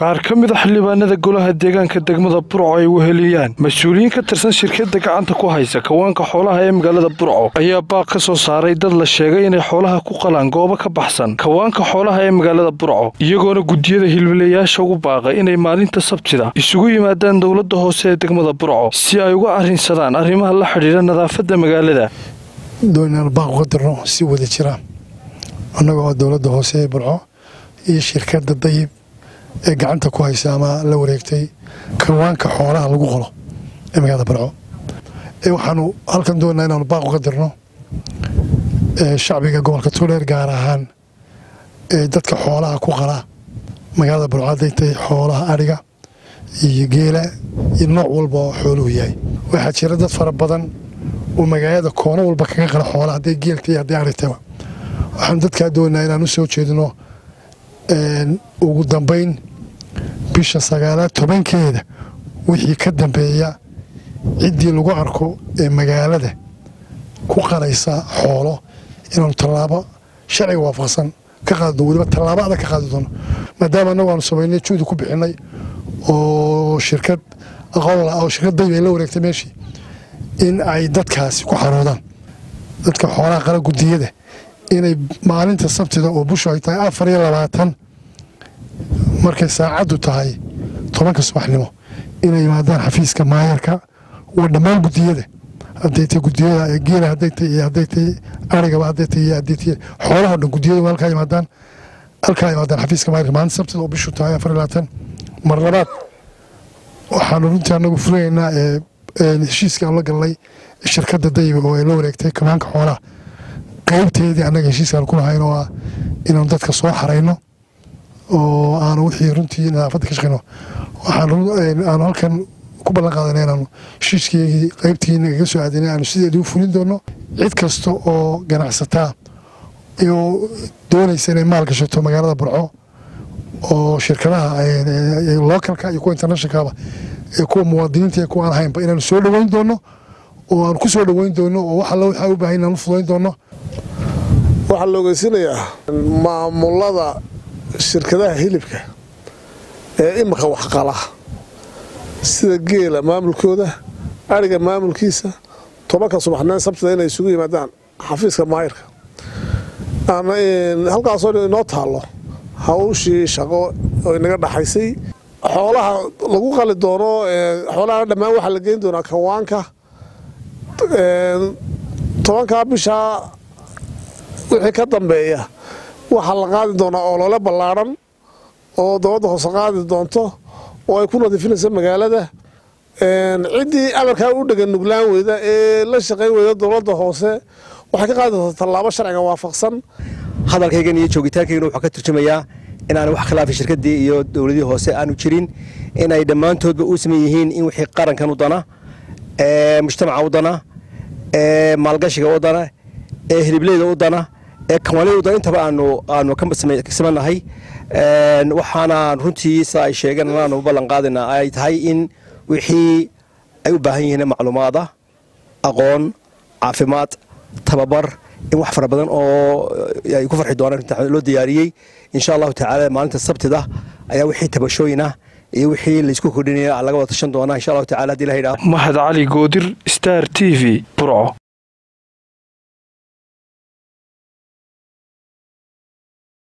qaar ka mid a xildhibaanada golaha deegaanka degmada burco ay weheliyaan. Mas'uuliyiin ka tirsan shirkadda gacanta ku haysa kawaanka xoolaha ee magaalada burco ayaa baaq ka soo saaray dad la sheegay inay xoolaha ku qalaan goobo ka baxsan kawaanka xoolaha ee magaalada burco iyagoona guddiyada hilbilayaasha ugu baaqay inay maalinta sabtida isugu yimaadaan dowladda hoose ee degmada burco si ay uga arrinsadaan arrimaha la xidhiidha nadaafadda magaalada. Doonaan baaq uga si wada jira annagoo dowladda hoose ee burco iyo shirkadda dayib ee gacanta ku haysa ama la wareegtay kawaanka xoolaha lagu qolo ee magaalada burco waxaanu halkan doonaa inaanu baaq uga dirno shacbiga gobolka tuuleer gaar ahaan dadka xoolaha ku qala magaalada burco hadday tahay xoolaha adhiga iyo geela iyo nooc walba oo xooluhu yahay. Waxaa jira dad fara badan oo magaalada koono walba kaga qala xoolaha hadday geeltay hadday adhigtaba waxaanu dadkaa doonaa inaan u soo jeedino ugu dambayn bisha sagaalaad tobankeeda wixii ka dambeeya ciddii lagu arko ee magaalada ku qalaysa xoolo inaanu tallaabo sharciga waafaqsan ka qaadno weliba tallaabo adag ka qaadi doono maadaama annagu aanu samaynay juudi ku bixinay oo shirkad aqoonla oo shirkad dayb ay la wareegtay meeshii in ay dadkaasi ku xaroodaan. Dadka xoolaha qala guddiyada inay maalinta sabtida oo bushu ay tahay afar iyo labaatan markay saacaddu tahay tobanka subaxnimo inay yimaadaan xafiiska maayarka waa dhammaan guddiyada. Hadday tahay gudiyada geela tahay iyo tahay arigaba tahay iyo hadday tahay xoolahoo dhan guddiyada halkaa yimaadaan. Halkaa yimaadaan xafiiska maayarka. Maalinta sabtida oo bishu tahay afar iyo labaatan. Mar labaad waxaanu runtii annagu furaynaa heshiiska aan la galnay shirkadda dayiba oo ay la wareegtay kamaanka xoolaha qaybteedii annaga heshiiskaan ku lahayn oo ah inaanu dadka soo xarayno oo aanu wixii runtii nadaafadda ka shaqeyno. Waxaanu halkan ku ballan qaadana inaanu heshiiskii qaybtiina kaga soo aadinay aanu sideedii u fulin doono cid kasta oo ganacsataa oo doonaysa inay maal gashato magaalada burco oo shirkadaha localka iyo kuwa internationalkaba ee kuwa muwaadiniinta iyo kuwa aan ahaynba inaanu soo dhoweyn doono oo aanu ku soo dhoweyn doono oo wax waxaa u baahan inaanu fudayn doono waxaa la ogeysinayaa maamulada shirkadaha hilibka ee imika waxqala sida geela maamulkooda ariga maamulkiisa tobanka subaxneen sabtida inay isugu yimaadaan xafiiska maayirka. Halkaasoo inoo taallo hawshii shaqo oo inaga dhaxaysay xoolaha lagu qali doono xoolaha dhammaan waxaa la geyn doonaa kawaanka tobankaa bishaa wixii ka dambeeya waxaa la qaadi doonaa olole ballaadhan oo dowladda hoose qaadi doonto oo ay ku nadiifinaysa magaalada. Ciddii amarkaa u dhegan nuglaan weyda ee la shaqayn weyda dowladda hoose waxay ka qaadi doontaa tallaabo sharciga waafaqsan. Hadalkaygan iyo joogitaankaygan wuxuu ka turjumayaa inaana wax khilaafay shirkaddii iyo dowladii hoose aanu jirin inay dhammaantoodba u saman yihiin in wixii qarankan u dana mujtamaca u dana maalgashiga u dana ee hilibleyda u dana ee kanwaalida u dana. Intaba aanu aanu ka waxaana runtii sida ay sheegeen anaanu ballan qaadayna ay tahay in wixii ay u baahan yihiin macluumaada aqoon caafimaad tababar in wax fara badan oo ay ku farxi doonaan loo diyaariyey. Insha allahu tacaala maalinta sabtida ayaa wixii tabashooyinah iyo wixii laysku kordhinaya laga wada tashan doonaa insha allahu tacala haddii la yidhaho mahad cali goodir star t v burco